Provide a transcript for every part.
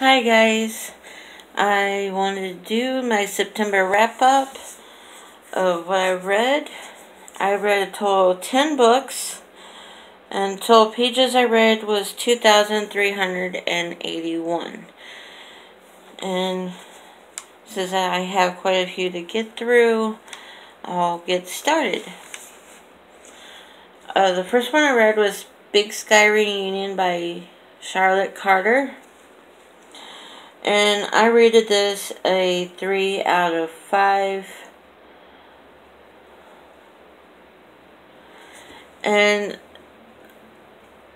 Hi guys, I wanted to do my September wrap up of what I read. I read a total of 10 books and total pages I read was 2,381. And since I have quite a few to get through, I'll get started. Uh, the first one I read was Big Sky Reunion by Charlotte Carter. And I rated this a 3 out of 5. And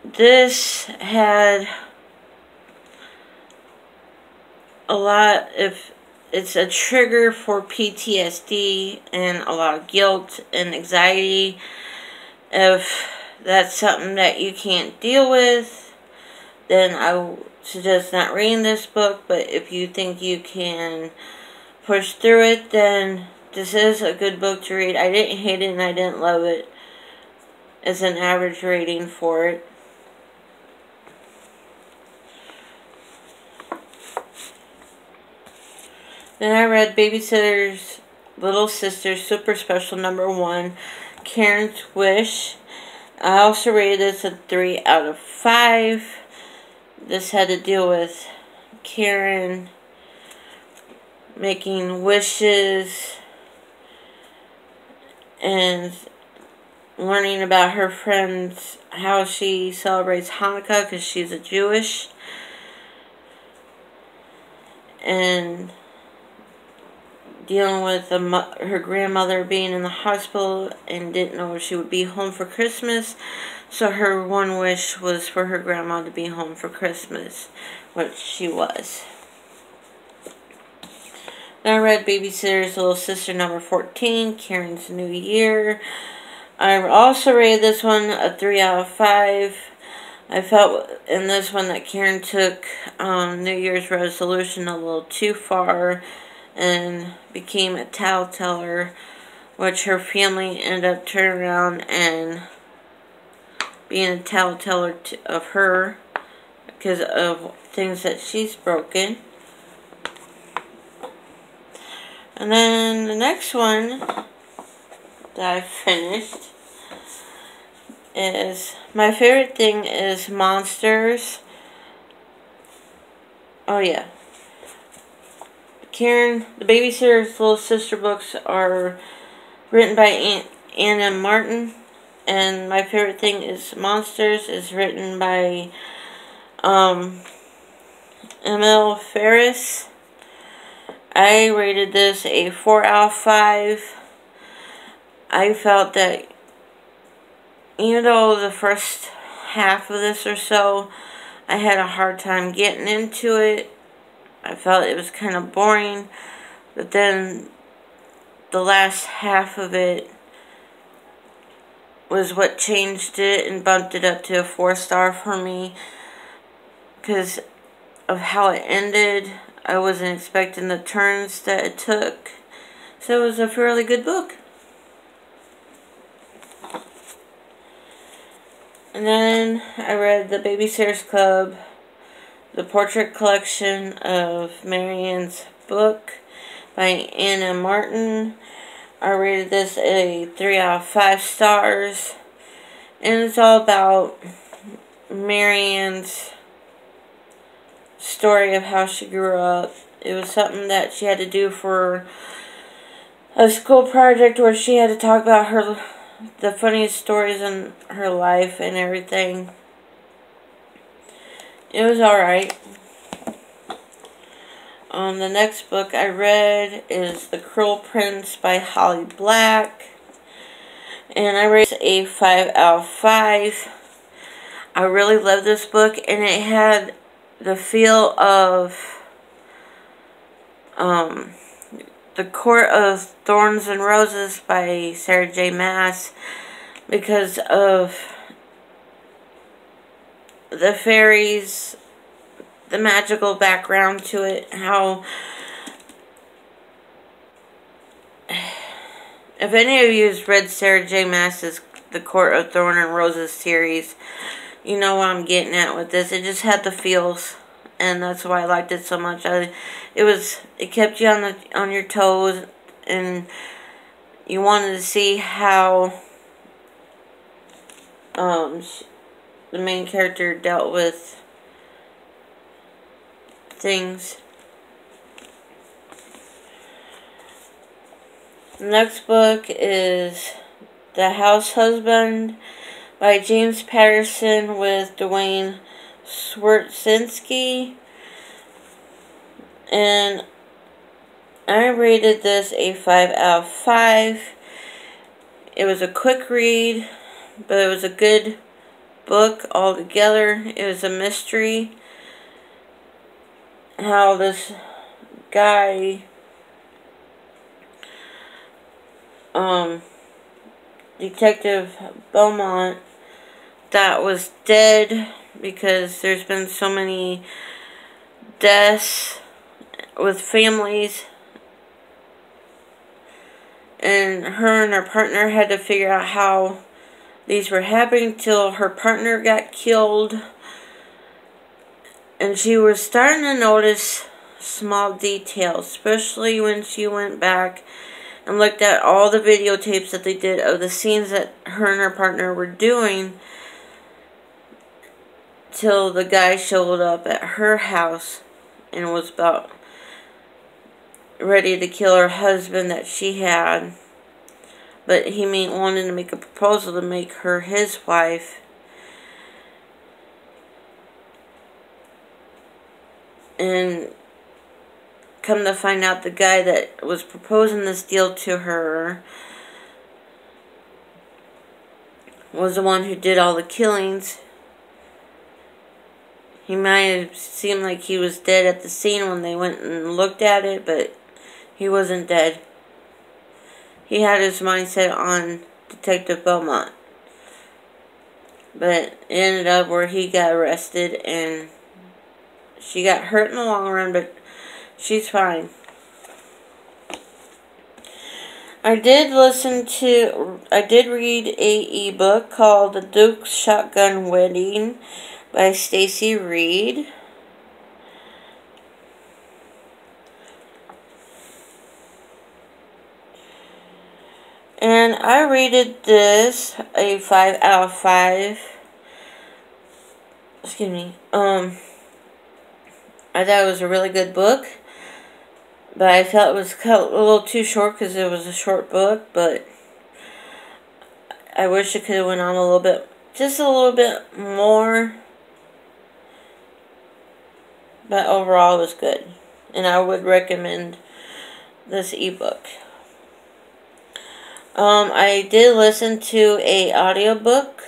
this had a lot of it's a trigger for PTSD and a lot of guilt and anxiety if that's something that you can't deal with then I suggest not reading this book, but if you think you can push through it, then this is a good book to read. I didn't hate it and I didn't love it. It's an average rating for it. Then I read Babysitter's Little Sister Super Special Number 1, Karen's Wish. I also rated this a 3 out of 5 this had to deal with Karen making wishes and learning about her friends, how she celebrates Hanukkah because she's a Jewish. And dealing with her grandmother being in the hospital and didn't know if she would be home for Christmas. So her one wish was for her grandma to be home for Christmas, which she was. Then I read Babysitter's Little Sister number 14, Karen's New Year. I also rated this one a 3 out of 5. I felt in this one that Karen took um, New Year's resolution a little too far and became a towel teller, which her family ended up turning around and being a towel teller of her because of things that she's broken. And then the next one that I finished is my favorite thing is monsters. Oh yeah. Karen, the babysitter's little sister books are written by Ann M. Martin, and my favorite thing is Monsters is written by um, Emil Ferris. I rated this a 4 out of 5. I felt that even though the first half of this or so, I had a hard time getting into it, I felt it was kind of boring. But then the last half of it was what changed it and bumped it up to a four star for me. Because of how it ended. I wasn't expecting the turns that it took. So it was a fairly good book. And then I read The Babysitter's Club the Portrait Collection of Mary Anne's book by Ann M. Martin. I rated this a 3 out of 5 stars. And it's all about Mary Anne's story of how she grew up. It was something that she had to do for a school project where she had to talk about her the funniest stories in her life and everything. It was alright. Um, the next book I read is The Cruel Prince by Holly Black. And I rated a 5 out of 5. I really love this book and it had the feel of um, The Court of Thorns and Roses by Sarah J. Maas because of the fairies, the magical background to it, how if any of you has read Sarah J. Maas's The Court of Thorn and Roses series, you know what I'm getting at with this. It just had the feels and that's why I liked it so much. I, it was it kept you on the on your toes, and you wanted to see how um the main character dealt with things. Next book is The House Husband by James Patterson with Duane Swierczynski. And I rated this a 5 out of 5. It was a quick read, but it was a good book altogether. It was a mystery. How this guy, um, Detective Beaumont, that was dead because there's been so many deaths with families and her and her partner had to figure out how these were happening till her partner got killed and she was starting to notice small details especially when she went back and looked at all the videotapes that they did of the scenes that her and her partner were doing till the guy showed up at her house and was about ready to kill her husband that she had. But he wanted to make a proposal to make her his wife. And come to find out the guy that was proposing this deal to her was the one who did all the killings. He might have seemed like he was dead at the scene when they went and looked at it, but he wasn't dead. He had his mindset on Detective Beaumont. But it ended up where he got arrested and she got hurt in the long run, but she's fine. I did listen to, I did read a ebook called The Duke's Shotgun Wedding by Stacy Reid. And I rated this a 5 out of 5. Excuse me. Um, I thought it was a really good book. But I felt it was cut a little too short because it was a short book. But I wish it could have went on a little bit, just a little bit more but overall it was good. And I would recommend this ebook. Um, I did listen to a audiobook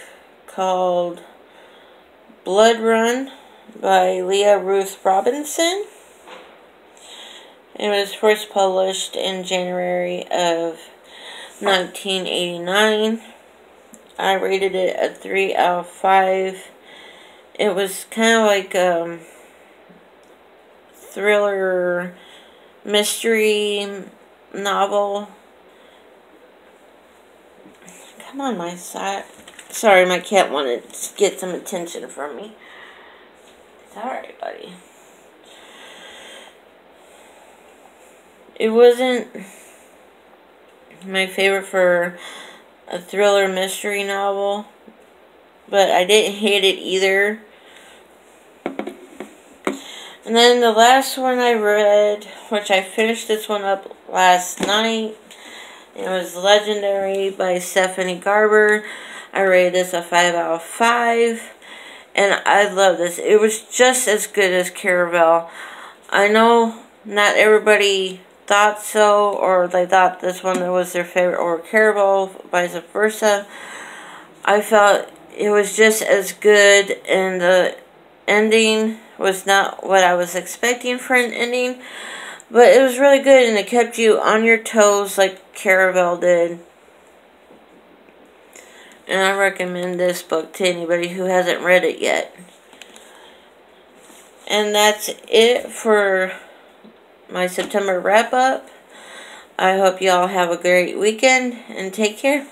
called Blood Run by Leah Ruth Robinson. It was first published in January of 1989. I rated it a 3 out of 5. It was kind of like um, thriller mystery novel. Come on, my side. Sorry, my cat wanted to get some attention from me. Sorry, buddy. It wasn't my favorite for a thriller mystery novel, but I didn't hate it either. And then the last one I read, which I finished this one up last night, it was Legendary by Stephanie Garber. I rated this a 5 out of 5. And I love this. It was just as good as Caraval. I know not everybody thought so, or they thought this one was their favorite, or Caraval, vice versa. I felt it was just as good, and the ending was not what I was expecting for an ending, but it was really good and it kept you on your toes like Caraval did. And I recommend this book to anybody who hasn't read it yet. And that's it for my September wrap up. I hope you all have a great weekend and take care.